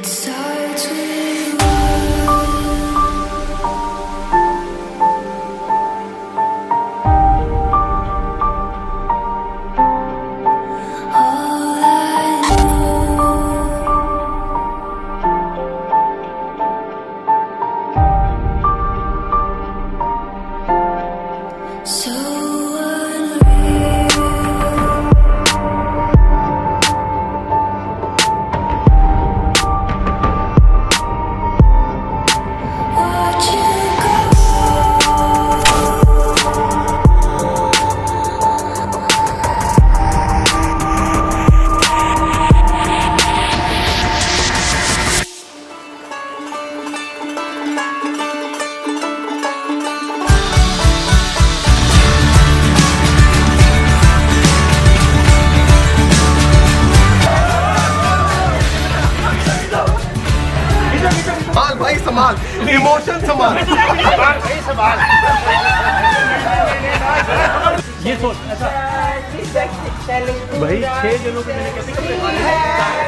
it's संभाल emotion संभाल ये सोच भाई छह जनों के मैंने कैसे कपड़े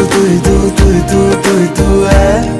तू तू तू तू तू तू तू है